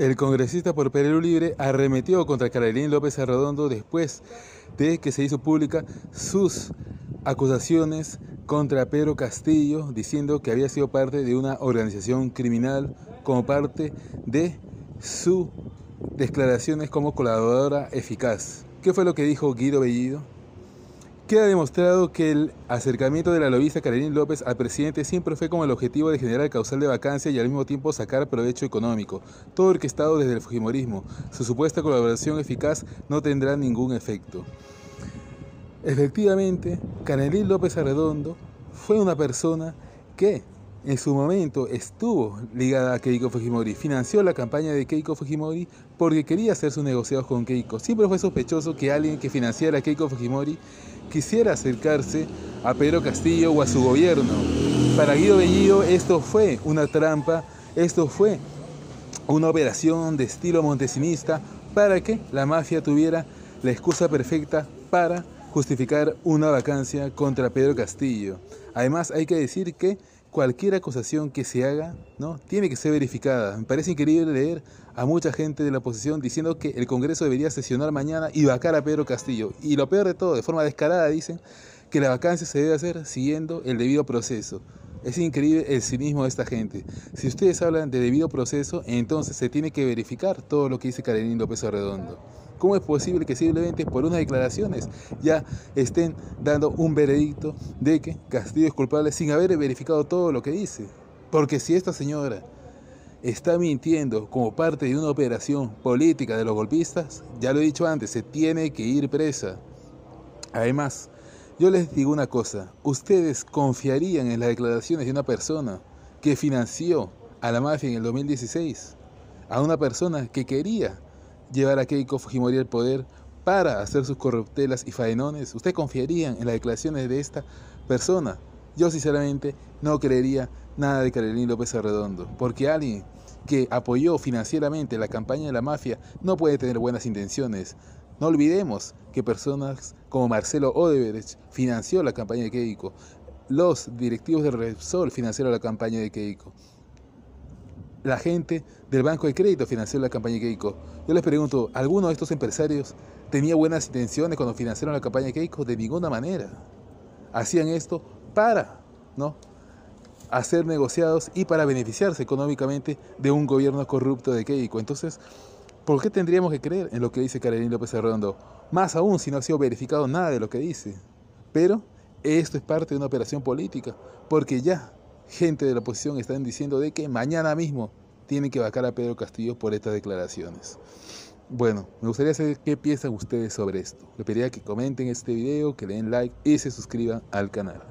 El congresista por Perú Libre arremetió contra Carolín López Arredondo después de que se hizo pública sus acusaciones contra Pedro Castillo, diciendo que había sido parte de una organización criminal como parte de sus declaraciones como colaboradora eficaz. ¿Qué fue lo que dijo Guido Bellido? Queda demostrado que el acercamiento de la lobista Karenín López al presidente siempre fue como el objetivo de generar causal de vacancia y al mismo tiempo sacar provecho económico, todo orquestado desde el Fujimorismo. Su supuesta colaboración eficaz no tendrá ningún efecto. Efectivamente, Karenín López Arredondo fue una persona que en su momento estuvo ligada a Keiko Fujimori, financió la campaña de Keiko Fujimori porque quería hacer sus negociados con Keiko. Siempre fue sospechoso que alguien que financiara Keiko Fujimori quisiera acercarse a Pedro Castillo o a su gobierno. Para Guido Bellido esto fue una trampa, esto fue una operación de estilo montesinista para que la mafia tuviera la excusa perfecta para justificar una vacancia contra Pedro Castillo. Además hay que decir que cualquier acusación que se haga ¿no? tiene que ser verificada. Me parece increíble leer a mucha gente de la oposición diciendo que el Congreso debería sesionar mañana y vacar a Pedro Castillo. Y lo peor de todo, de forma descarada, dicen que la vacancia se debe hacer siguiendo el debido proceso. Es increíble el cinismo de esta gente. Si ustedes hablan de debido proceso, entonces se tiene que verificar todo lo que dice Karenín López Arredondo. ¿Cómo es posible que simplemente por unas declaraciones ya estén dando un veredicto de que Castillo es culpable sin haber verificado todo lo que dice? Porque si esta señora está mintiendo como parte de una operación política de los golpistas, ya lo he dicho antes, se tiene que ir presa. Además, yo les digo una cosa, ¿ustedes confiarían en las declaraciones de una persona que financió a la mafia en el 2016? A una persona que quería llevar a Keiko Fujimori al poder para hacer sus corruptelas y faenones? ¿Usted confiaría en las declaraciones de esta persona? Yo sinceramente no creería nada de Carolina López Arredondo, porque alguien que apoyó financieramente la campaña de la mafia no puede tener buenas intenciones. No olvidemos que personas como Marcelo Odebrecht financió la campaña de Keiko. Los directivos de Repsol financiaron la campaña de Keiko la gente del Banco de Crédito financió la campaña Keiko. Yo les pregunto, ¿alguno de estos empresarios tenía buenas intenciones cuando financiaron la campaña de Keiko? De ninguna manera. Hacían esto para, ¿no? hacer negociados y para beneficiarse económicamente de un gobierno corrupto de Keiko. Entonces, ¿por qué tendríamos que creer en lo que dice Karenín López Arredondo? Más aún si no ha sido verificado nada de lo que dice. Pero esto es parte de una operación política, porque ya gente de la oposición están diciendo de que mañana mismo tienen que vacar a Pedro Castillo por estas declaraciones. Bueno, me gustaría saber qué piensan ustedes sobre esto. Les pediría que comenten este video, que den like y se suscriban al canal.